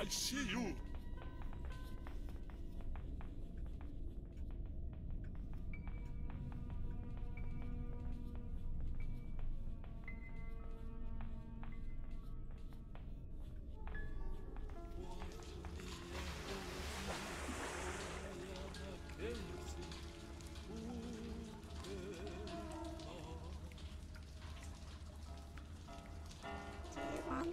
I see you.